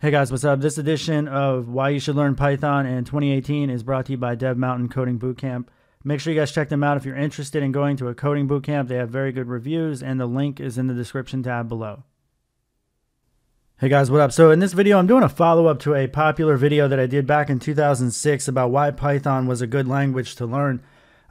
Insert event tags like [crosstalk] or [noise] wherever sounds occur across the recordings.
Hey guys, what's up? This edition of Why You Should Learn Python in 2018 is brought to you by Dev Mountain Coding Bootcamp. Make sure you guys check them out if you're interested in going to a coding bootcamp. They have very good reviews, and the link is in the description tab below. Hey guys, what up? So in this video, I'm doing a follow-up to a popular video that I did back in 2006 about why Python was a good language to learn.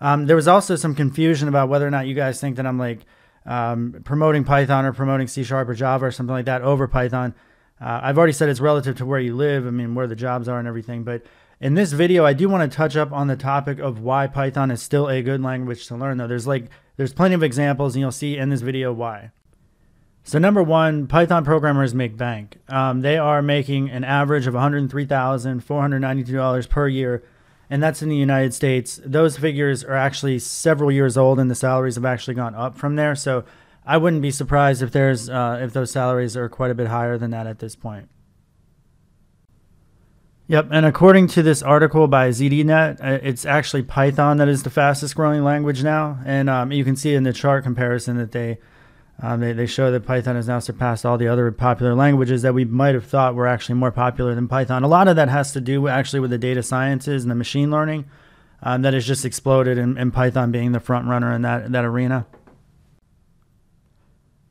Um, there was also some confusion about whether or not you guys think that I'm like um, promoting Python or promoting C Sharp or Java or something like that over Python. Uh, I've already said it's relative to where you live, I mean, where the jobs are and everything. But in this video, I do want to touch up on the topic of why Python is still a good language to learn, though. There's like, there's plenty of examples, and you'll see in this video why. So number one, Python programmers make bank. Um, they are making an average of $103,492 per year, and that's in the United States. Those figures are actually several years old, and the salaries have actually gone up from there. So I wouldn't be surprised if there's uh, if those salaries are quite a bit higher than that at this point. Yep, and according to this article by ZDNet, uh, it's actually Python that is the fastest growing language now, and um, you can see in the chart comparison that they, um, they they show that Python has now surpassed all the other popular languages that we might have thought were actually more popular than Python. A lot of that has to do actually with the data sciences and the machine learning um, that has just exploded, and, and Python being the front runner in that that arena.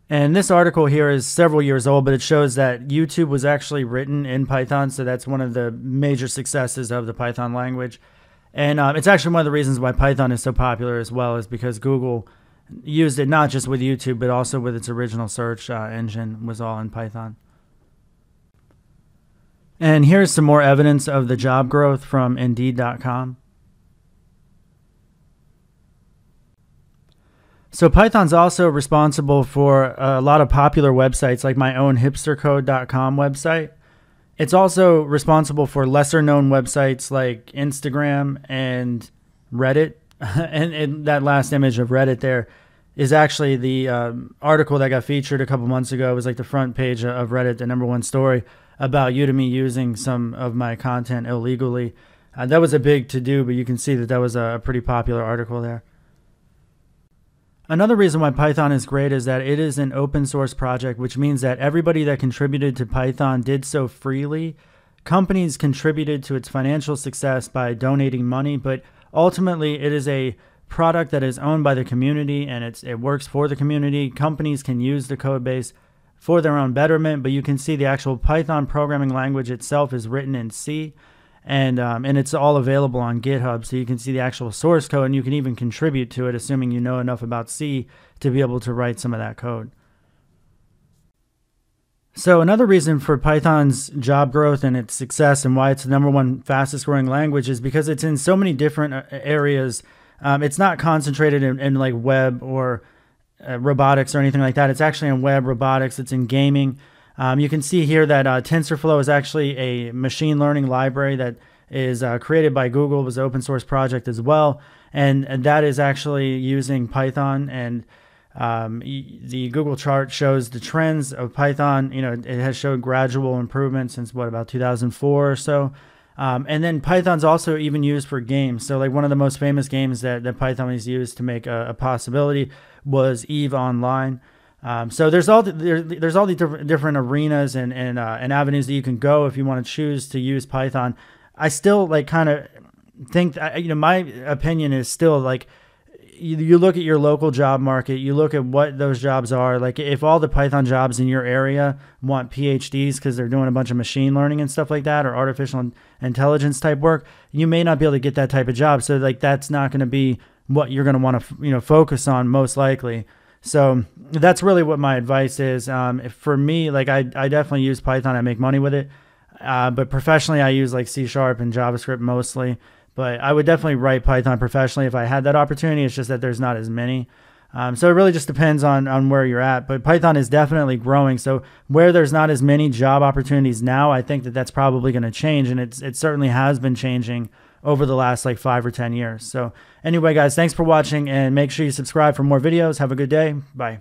And this article here is several years old, but it shows that YouTube was actually written in Python. So that's one of the major successes of the Python language. And um, it's actually one of the reasons why Python is so popular as well, is because Google used it not just with YouTube, but also with its original search uh, engine was all in Python. And here's some more evidence of the job growth from Indeed.com. So Python's also responsible for a lot of popular websites like my own hipstercode.com website. It's also responsible for lesser known websites like Instagram and Reddit. [laughs] and, and, that last image of Reddit there is actually the um, article that got featured a couple months ago. It was like the front page of Reddit, the number one story about Udemy using some of my content illegally. Uh, that was a big to do, but you can see that that was a pretty popular article there. Another reason why Python is great is that it is an open source project, which means that everybody that contributed to Python did so freely. Companies contributed to its financial success by donating money, but ultimately it is a product that is owned by the community and it's it works for the community. Companies can use the code base for their own betterment, but you can see the actual Python programming language itself is written in C and um, and it's all available on GitHub, so you can see the actual source code, and you can even contribute to it, assuming you know enough about C to be able to write some of that code. So another reason for Python's job growth and its success, and why it's the number one fastest growing language, is because it's in so many different uh, areas. Um, it's not concentrated in, in like web or uh, robotics or anything like that. It's actually in web robotics. It's in gaming. Um, you can see here that uh, TensorFlow is actually a machine learning library that is uh, created by Google. It was an open source project as well. And, and that is actually using Python. And um, the Google chart shows the trends of Python. You know, it has showed gradual improvement since what, about 2004 or so. Um, and then Python's also even used for games. So, like one of the most famous games that, that Python is used to make a, a possibility was Eve Online. Um, so there's all the, there, there's all the different, different arenas and and, uh, and avenues that you can go if you want to choose to use Python. I still like kind of think that, you know my opinion is still like you, you look at your local job market, you look at what those jobs are. Like if all the Python jobs in your area want PhDs because they're doing a bunch of machine learning and stuff like that or artificial intelligence type work, you may not be able to get that type of job. So like that's not going to be what you're going to want to you know focus on most likely. So that's really what my advice is. Um, for me, like I, I definitely use Python. I make money with it. Uh, but professionally, I use like C Sharp and JavaScript mostly. But I would definitely write Python professionally if I had that opportunity. It's just that there's not as many. Um, so it really just depends on, on where you're at. But Python is definitely growing. So where there's not as many job opportunities now, I think that that's probably going to change. And it's, it certainly has been changing over the last like five or 10 years. So, anyway, guys, thanks for watching and make sure you subscribe for more videos. Have a good day. Bye.